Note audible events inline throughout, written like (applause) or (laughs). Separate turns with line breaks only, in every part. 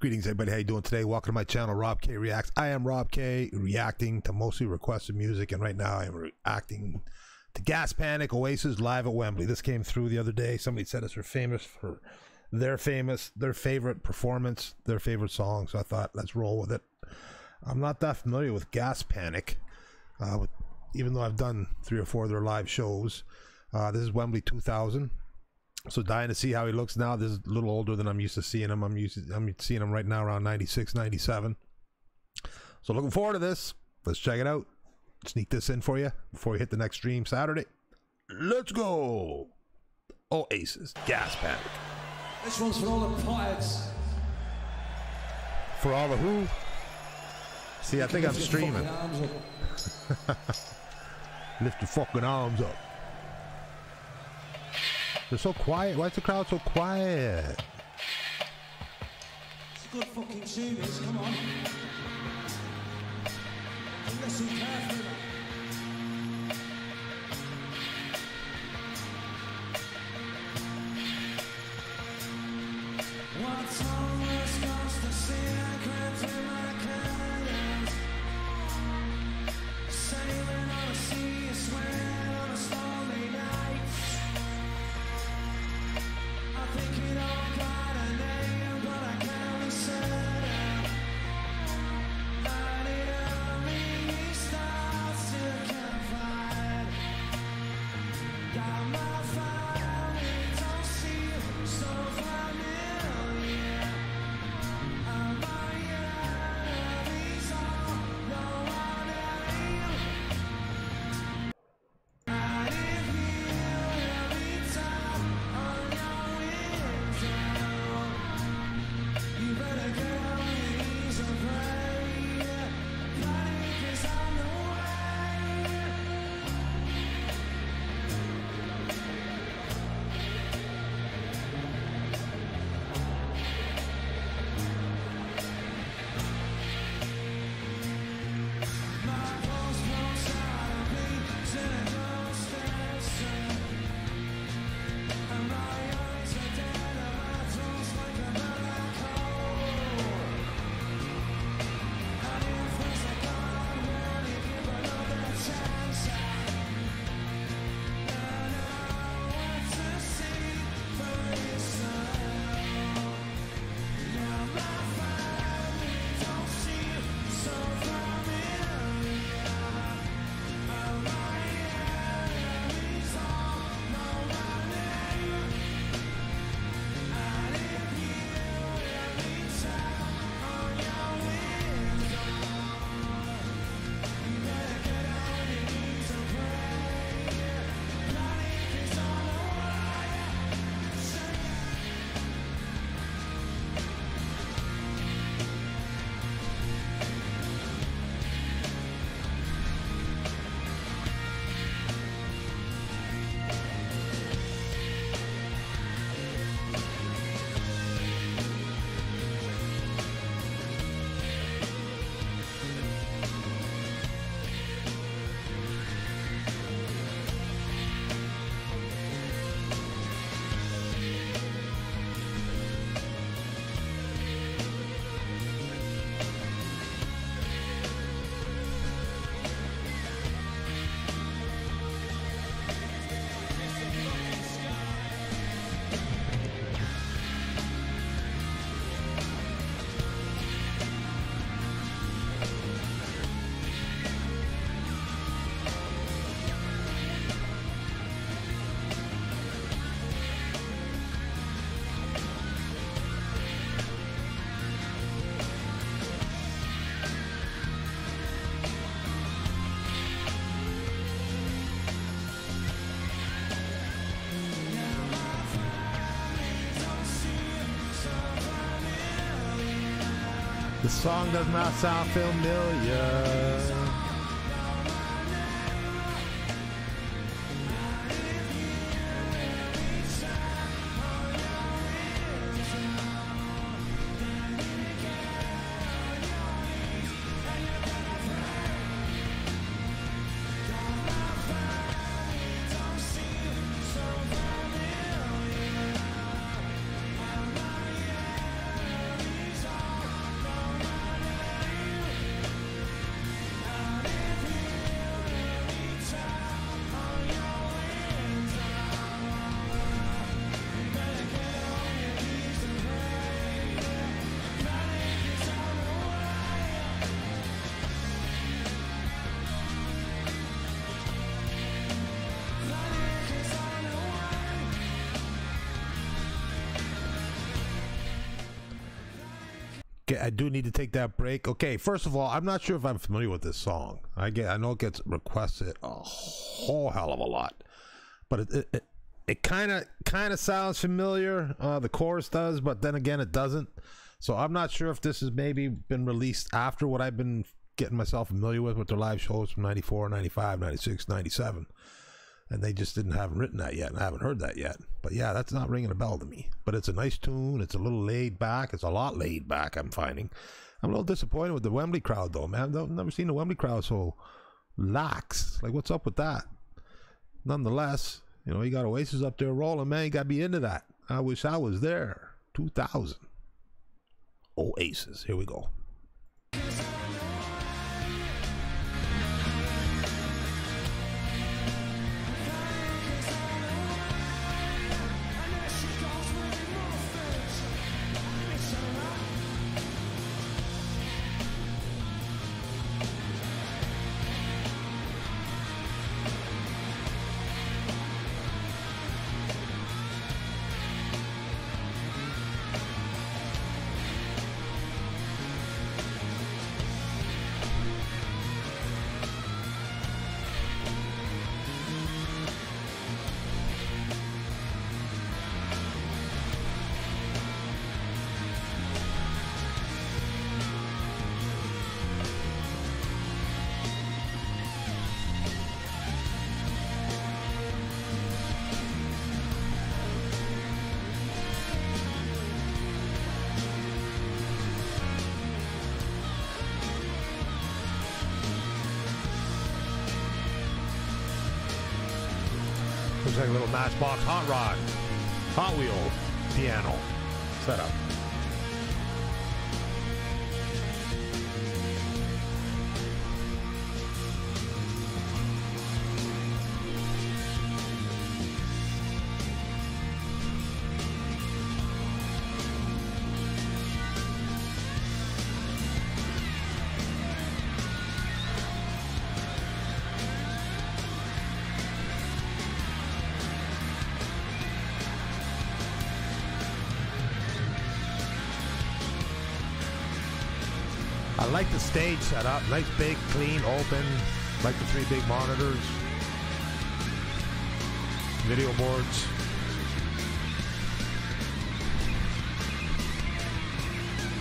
Greetings, everybody. How you doing today? Welcome to my channel, Rob K Reacts. I am Rob K, reacting to mostly requested music, and right now I am reacting to Gas Panic Oasis live at Wembley. This came through the other day. Somebody said us are famous for their famous, their favorite performance, their favorite song. So I thought, let's roll with it. I'm not that familiar with Gas Panic, uh, with, even though I've done three or four of their live shows. Uh, this is Wembley 2000. So dying to see how he looks now. This is a little older than I'm used to seeing him. I'm used to, I'm seeing him right now around 96, 97. So looking forward to this. Let's check it out. Sneak this in for you before we hit the next stream Saturday. Let's go. Oasis, Gas Panic.
This one's for all the potheads.
For all the who? See, I think I'm streaming.
fucking arms up. (laughs)
Lift your fucking arms up. They're so quiet. Why is the crowd so quiet?
It's a good fucking tune, this. Come on. Listen carefully. What's in my Sailing on sea, swearing on The
song does not sound familiar. I do need to take that break. Okay, first of all, I'm not sure if I'm familiar with this song. I get, I know it gets requested a whole hell of a lot, but it it, it kind of kind of sounds familiar. Uh, the chorus does, but then again, it doesn't. So I'm not sure if this has maybe been released after what I've been getting myself familiar with with their live shows from 94, 95, 96, 97 and they just didn't have written that yet and I haven't heard that yet. But yeah, that's not ringing a bell to me. But it's a nice tune. It's a little laid back. It's a lot laid back. I'm finding. I'm a little disappointed with the Wembley crowd though, man. I've never seen the Wembley crowd so lax. Like, what's up with that? Nonetheless, you know, you got Oasis up there rolling, man. You got to be into that. I wish I was there. 2000. Oasis. Here we go. Like a little Matchbox Hot Rod, Hot Wheel piano setup. Like the stage setup. Nice, big, clean, open. Like the three big monitors. Video boards.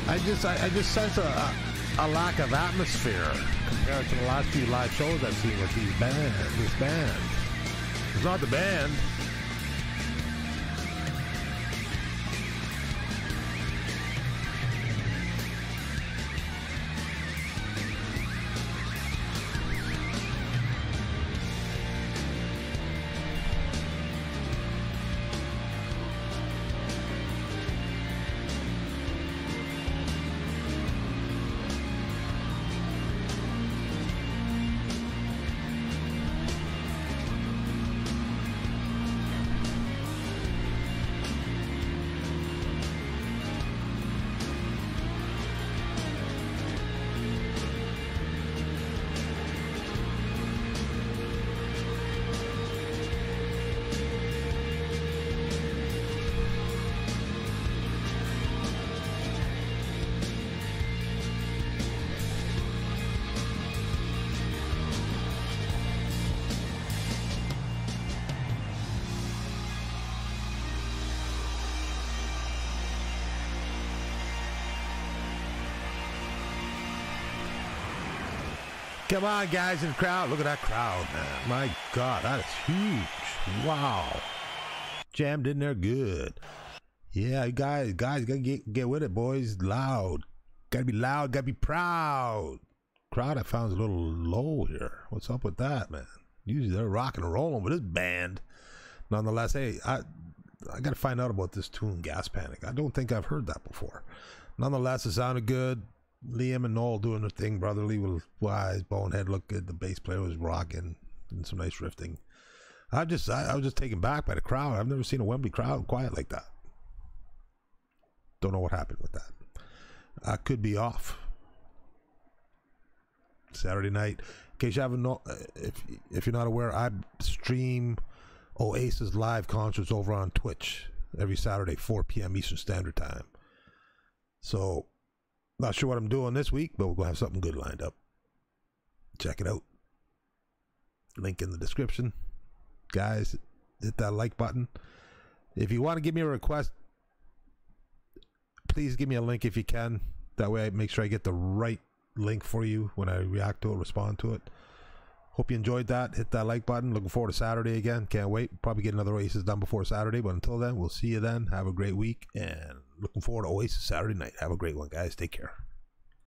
I just, I, I just sense a, a, a lack of atmosphere compared to the last few live shows I've seen with these bands. this band. It's not the band. Come on, guys in the crowd. Look at that crowd, man. My God, that is huge. Wow. Jammed in there good. Yeah, you guys, guys, gotta get get with it, boys. Loud. Gotta be loud, gotta be proud. Crowd I found is a little low here. What's up with that, man? Usually they're rocking and rolling with this band. Nonetheless, hey, I I gotta find out about this tune, Gas Panic. I don't think I've heard that before. Nonetheless, it sounded good. Liam and Noel doing their thing, brotherly was wise. Bonehead looked good. The bass player was rocking and some nice riffing. I just I, I was just taken back by the crowd. I've never seen a Wembley crowd quiet like that. Don't know what happened with that. I could be off. Saturday night. In case you haven't know, uh, if if you're not aware, I stream Oasis live concerts over on Twitch every Saturday, 4 p.m. Eastern Standard Time. So Not sure what I'm doing this week, but we're gonna have something good lined up. Check it out. Link in the description. Guys, hit that like button. If you want to give me a request, please give me a link if you can. That way I make sure I get the right link for you when I react to it, respond to it. Hope you enjoyed that. Hit that like button. Looking forward to Saturday again. Can't wait. Probably get another Oasis done before Saturday. But until then, we'll see you then. Have a great week. And looking forward to Oasis Saturday night. Have a great one, guys. Take care.